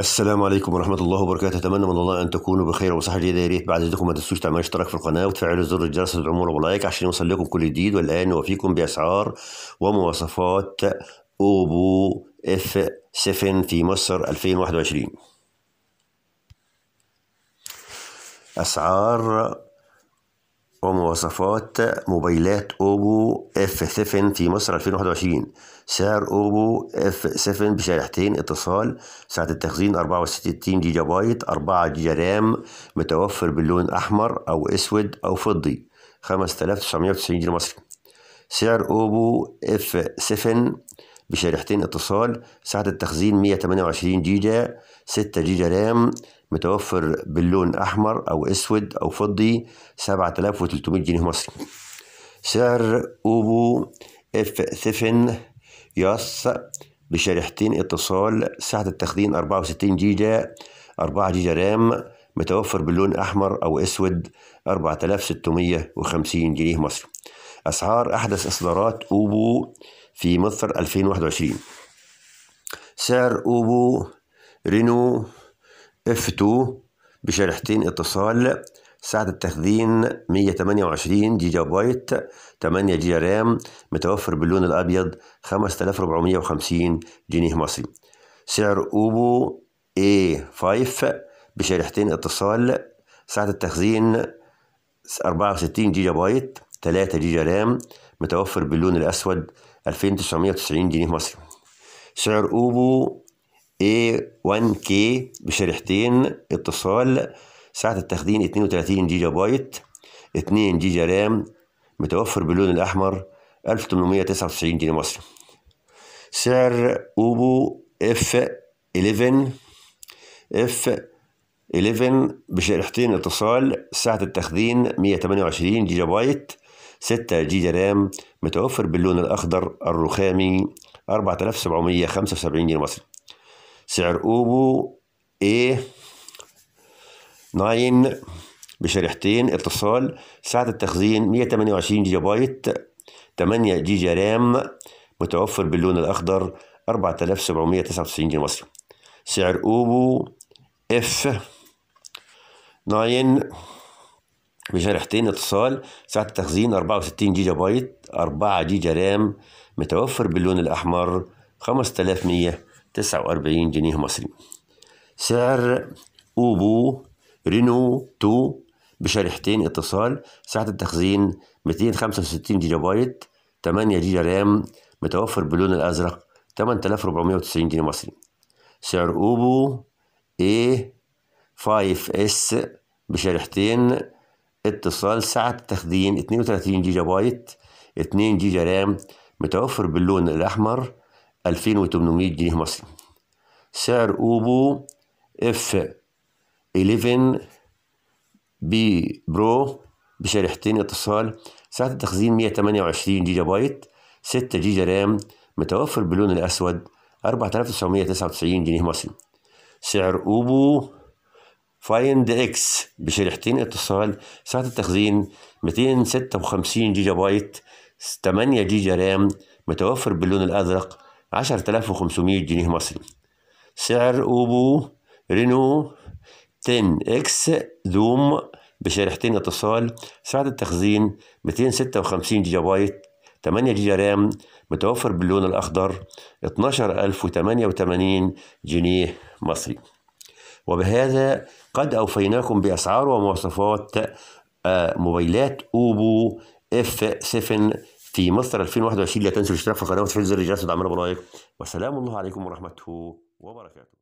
السلام عليكم ورحمة الله وبركاته. أتمنى من الله أن تكونوا بخير وصحة جيدة. يا ريت بعد إذنكم ما تنسوش تعملوا اشتراك في القناة وتفعلوا زر الجرس وتدعمونا و like عشان يوصل لكم كل جديد. والآن نوفيكم بأسعار ومواصفات Oppo F 7 في مصر 2021 أسعار ومواصفات موبايلات Oppo F 7 في مصر 2021 سعر Oppo F 7 بشريحتين اتصال سعة التخزين 64 جيجا بايت 4 جيجا رام متوفر باللون أحمر أو أسود أو فضي. 5990 جنيه مصري. سعر Oppo F 7 بشريحتين اتصال سعة التخزين 128 جيجا 6 جيجا رام متوفر باللون أحمر أو أسود أو فضي 7300 جنيه مصري. سعر Oppo F 7 Youth بشريحتين اتصال سعة التخزين 64 جيجا 4 جيجا رام متوفر باللون أحمر أو أسود 4650 جنيه مصري. أسعار أحدث إصدارات Oppo في مصر 2021 سعر Oppo Reno F 2 بشريحتين اتصال سعة التخزين 128 جيجا بايت 8 جيجا رام متوفر باللون الأبيض 5450 جنيه مصري. سعر Oppo A5 بشريحتين اتصال سعة التخزين 64 جيجا بايت 3 جيجا رام متوفر باللون الأسود 2990 جنيه مصري. سعر Oppo A1K بشريحتين اتصال سعة التخزين 32 جيجا بايت 2 جيجا رام متوفر باللون الأحمر 1899 جنيه مصري. سعر Oppo F11 F11 بشريحتين اتصال سعة التخزين 128 جيجا بايت 6 جيجا رام متوفر باللون الأخضر الرخامي 4775 جنيه مصري. سعر Oppo A 9 بشريحتين اتصال سعة التخزين 128 جيجا بايت 8 جيجا رام متوفر باللون الأخضر 4799 جنيه مصري. سعر Oppo F 9 بشريحتين اتصال سعة التخزين 64 جيجا بايت 4 جيجا رام متوفر باللون الأحمر 5149 جنيه مصري. سعر Oppo Reno 2 بشريحتين اتصال سعة التخزين 265 جيجا بايت 8 جيجا رام متوفر باللون الأزرق 8490 جنيه مصري. سعر Oppo A 5S بشريحتين اتصال سعة التخزين 32 جيجا بايت 2 جيجا رام متوفر باللون الأحمر 2800 جنيه مصري. سعر Oppo F 11 P Pro بشريحتين اتصال سعة التخزين 128 جيجا بايت 6 جيجا رام متوفر باللون الأسود 4999 جنيه مصري. سعر Oppo Find X بشريحتين اتصال سعة التخزين 256 جيجا بايت 8 جيجا رام متوفر باللون الأزرق 10500 جنيه مصري. سعر Oppo Reno 10 X Zoom بشريحتين اتصال سعة التخزين 256 جيجا بايت 8 جيجا رام متوفر باللون الأخضر 12088 جنيه مصري. وبهذا قد أوفيناكم بأسعار ومواصفات موبايلات Oppo F 7 في مصر 2021 لا تنسوا الاشتراك في القناة وتفعيل زر الجرس ودعمنا ب like. والسلام الله عليكم ورحمته وبركاته.